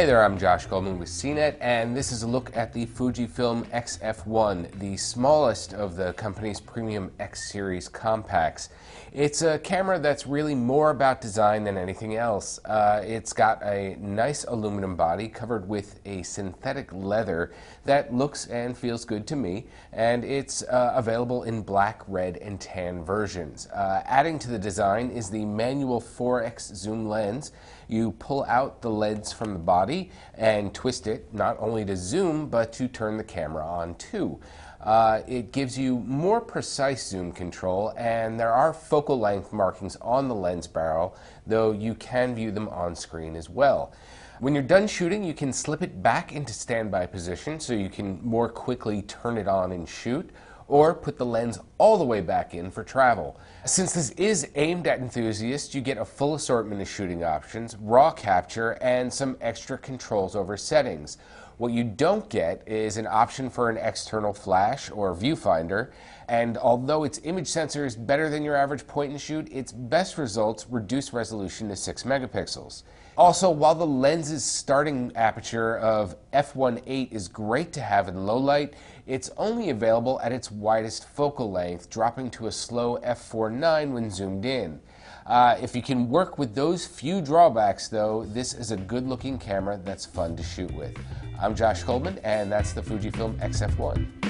Hey there, I'm Josh Goldman with CNET, and this is a look at the Fujifilm XF1, the smallest of the company's premium X series compacts. It's a camera that's really more about design than anything else. Uh, it's got a nice aluminum body covered with a synthetic leather that looks and feels good to me, and it's uh, available in black, red, and tan versions. Uh, adding to the design is the manual 4x zoom lens. You pull out the lens from the body and twist it not only to zoom but to turn the camera on too. Uh, it gives you more precise zoom control, and there are focal length markings on the lens barrel, though you can view them on screen as well. When you're done shooting, you can slip it back into standby position so you can more quickly turn it on and shoot, or put the lens all the way back in for travel. Since this is aimed at enthusiasts, you get a full assortment of shooting options, raw capture, and some extra controls over settings. What you don't get is an option for an external flash or viewfinder, and although its image sensor is better than your average point and shoot, its best results reduce resolution to 6 megapixels. Also, while the lens's starting aperture of f1.8 is great to have in low light, it's only available at its widest focal length, dropping to a slow f4.9 when zoomed in. Uh, if you can work with those few drawbacks, though, this is a good looking camera that's fun to shoot with. I'm Josh Goldman, and that's the Fujifilm XF1.